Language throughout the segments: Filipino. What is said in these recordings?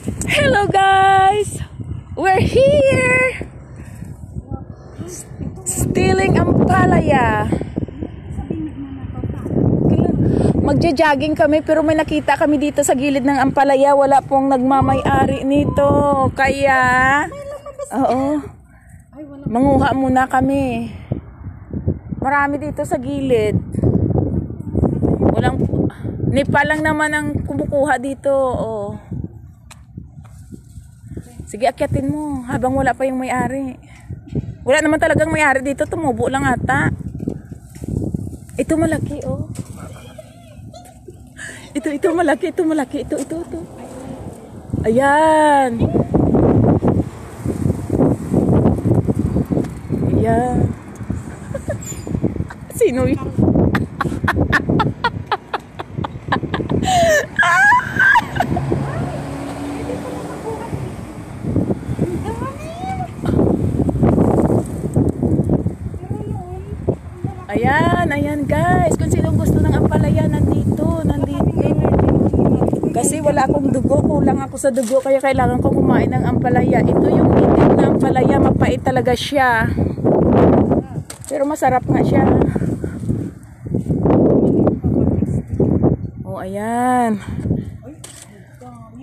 Hello guys! We're here! Stealing ang palaya. Magja-jogging kami pero may nakita kami dito sa gilid ng ampalaya. Wala pong nagmamay-ari nito. Kaya, oo, manguha muna kami. Marami dito sa gilid. Walang, Nepal lang naman ang kumukuha dito. Oh. Sige, akyatin mo habang wala pa yung may-ari. Wala naman talagang may-ari dito. Tumubo lang ata. Ito malaki, oh. Ito, ito malaki, ito malaki. Ito, ito, ito. Ayan. Ayan. Sino yun? Ayan, ayan guys. Kung sinong gusto ng ampalaya, nandito, nandito. Kasi wala akong dugo, kulang ako sa dugo, kaya kailangan ko kumain ng ampalaya. Ito yung native na ampalaya, mapait talaga siya. Pero masarap nga siya. Oh, ayan.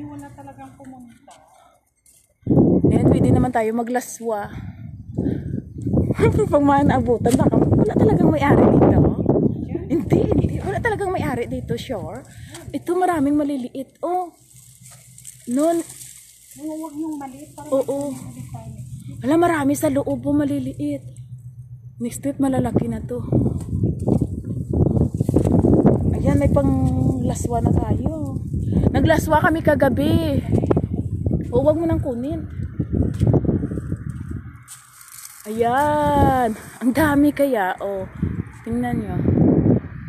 Wala talagang pumunta. Ayan, pwede naman tayo maglaswa. Pag manaabutan, baka wala talagang may-ari dito. Hindi, hindi. Wala talagang may-ari dito, sure. Ito maraming maliliit. Oh. Noon, Oo, huwag yung maliit oo. Wala marami sa loob po maliliit. Next week malalaki na to. Ayan, may pang laswa na tayo. Naglaswa kami kagabi. O, wag mo nang kunin. Ayan. Ang dami kaya. O, tingnan nyo.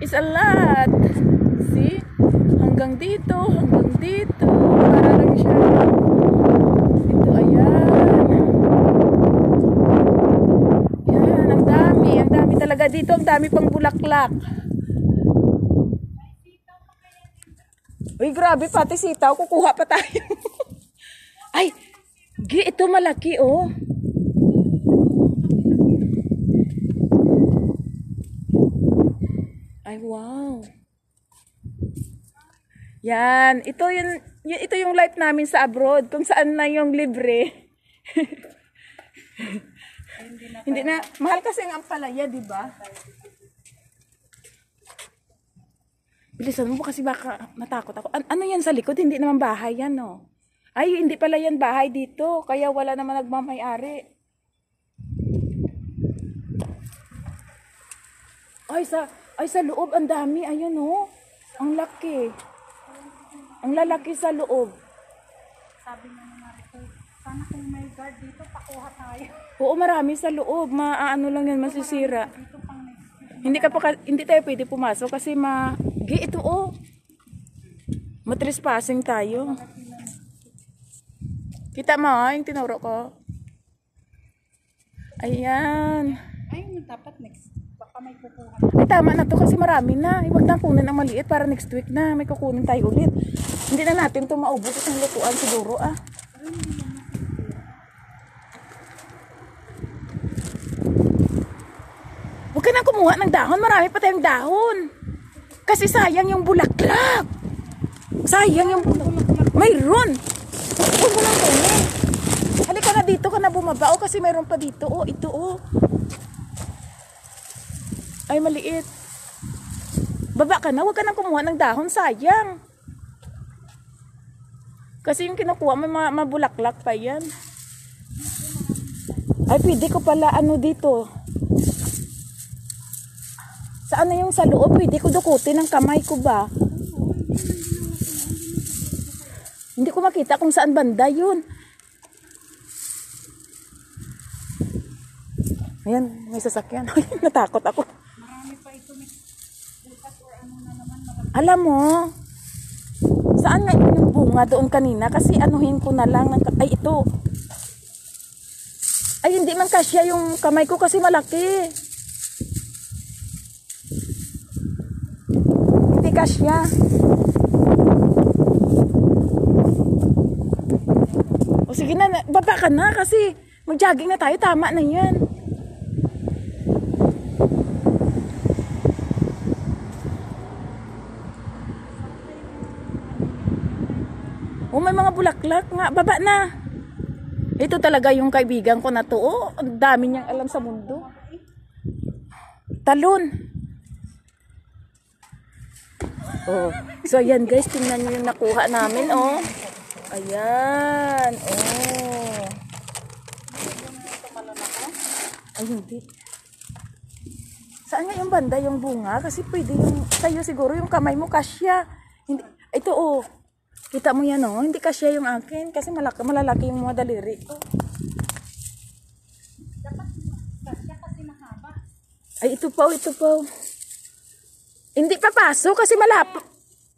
It's a lot. See? Hanggang dito, hanggang dito. Para lang siya. Ito, ayan. Yan, ang dami. Ang dami talaga dito. Ang dami pang bulaklak. Uy, grabe, pati sitaw. Kukuha pa tayo. Ay, ito malaki, oh. Ay, wow. Yan, ito yung, ito yung life namin sa abroad, kung saan na yung libre. Hindi na, mahal kasi ang ampalaya, di ba? Bilisan mo kasi baka matakot ako. An- ano yan sa likod? Hindi naman bahay yan, no? Ay, hindi pala yan bahay dito. Kaya wala naman nagmamayari. Ay, sa, ay, sa loob, ang dami. Ayun, no? Ang laki. Ang lalaki sa loob. Sabi na ni Marito, sana kung may guard dito, pakuha tayo. Oo, marami sa loob. Maaano lang yan, masisira. Dito pang next. Hindi ka pa, hindi tayo pwede pumasok kasi ma... Gi, ito oh. Matrespassing tayo. Kita mo, ah, yung tinuro ko. Ayan. Ay, dapat next. Baka may kukuha. Ay, tama na to kasi marami na. Huwag na kunin ang maliit para next week na. May kukunin tayo ulit. Hindi na natin to maubos ang lutuan siguro ah. Huwag ka na kumuha ng dahon. Marami pa tayong dahon. Kasi sayang yung bulaklak. Sayang yung bulaklak. Mayroon. Huwag mo lang kunin. Halika na dito ka na bumaba. O kasi mayroon pa dito. O, ito o. Ay, maliit. Baba ka na, huwag ka nang kumuha ng dahon, sayang. Kasi yung kinukuha, may ma- mabulaklak pa yan. Ay, pwede ko pala ano dito. Sa ano yung sa loob, pwede ko dukutin ng kamay ko ba? Hindi ko makita kung saan banda yun. Ayan, may sasakyan. Ay, natakot ako. Marami pa ito next. Bukas or ano na naman. Marami. Alam mo, saan nga yung bunga doon kanina? Kasi anuhin ko na lang. Ng, ay, ito. Ay, hindi man kasya yung kamay ko kasi malaki. Hindi kasya. Sige na, na- baba ka na kasi mag-jogging na tayo. Tama na yan. May mga bulaklak nga. Baba na. Ito talaga yung kaibigan ko na to. Oh, ang dami niyang alam sa mundo. Talon. Oh. So, ayan guys. Tingnan niyo yung nakuha namin, oh. Ayan. Oh. Ay, hindi. Saan nga yung banda, yung bunga? Kasi pwede yung, sa'yo siguro yung kamay mo kasya. Hindi, ito oh. Kita mo yan oh. Hindi kasya yung akin. Kasi malaki, malalaki yung mga daliri ko. Kasya kasi mahaba. Ay, ito pa, oh, ito pa. oh. Hindi pa pasok kasi malap.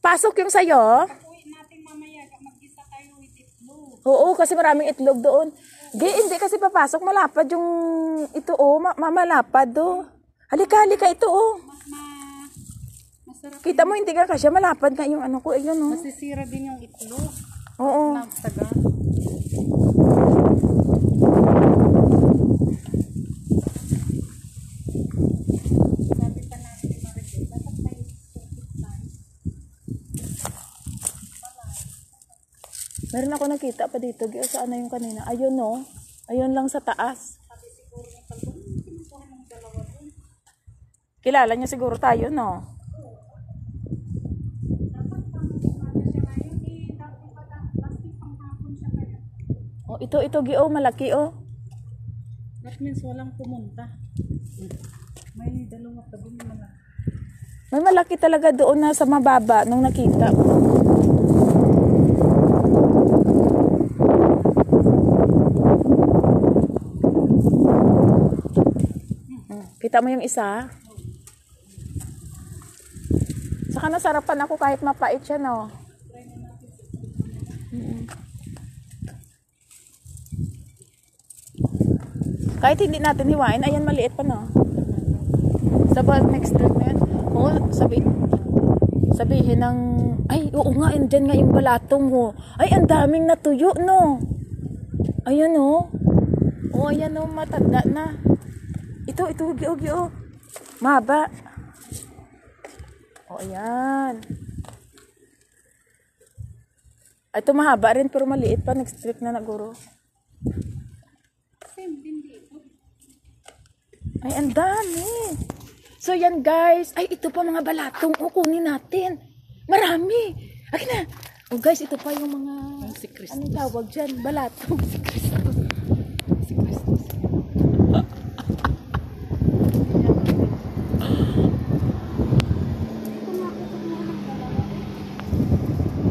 Pasok yung sa'yo. Uwi natin mamaya. Mag-isa tayo with itlog. Oo, kasi maraming itlog doon. Di, hindi kasi papasok. Malapad yung ito, oh. Ma mamalapad, oh. Halika, halika, ito, oh. Masarap. Kita mo, hindi ka kasya. Malapad na yung ano ko. Ayun, oh. Masisira din yung itlog. Oo. Nagtaga. Meron ako nakita pa dito. Giyo, saan na yung kanina? Ayun, no. Ayun lang sa taas. Kilala niya siguro tayo, no? Dapat pang ano siya ngayon, eh, dapat pa plastic pang hapon siya kaya. Oh, ito, ito, Gio. Malaki, oh. That means walang pumunta. May dalawa pa dun mga. May malaki talaga doon na sa mababa nung nakita. Hmm, Kita mo yung isa? Saka nasarapan ako kahit mapait siya, no? Kahit hindi natin hiwain, ayan maliit pa, no? Sa ba next trip na yan? Oo, sabi, sabihin ng, ay, oo nga, andyan nga yung balatong mo. Ay, ang daming natuyo, no? Ayan, oh. Oo, ayan, oh, matanda na. Ito, ito, gio, gio. Mahaba. O, ayan. Ito mahaba rin, pero maliit pa. Next trip na naguro. Same din. Ay, ang dami. So, yan guys. Ay, ito pa mga balatong. O, kunin natin. Marami. Akin na. O guys, ito pa yung mga... Si Chris. Anong tawag dyan? Balatong. Si Cristo. Si Christos.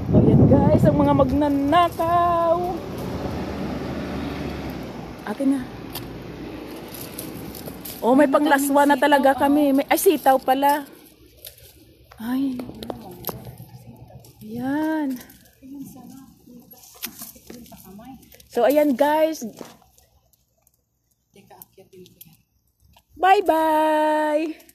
O, yan guys. Ang mga magnanakaw. Akin na. Oh, may panglaswa na talaga kami. May, ay, sitaw pala. Ay. Yan. So, ayan guys. Bye-bye!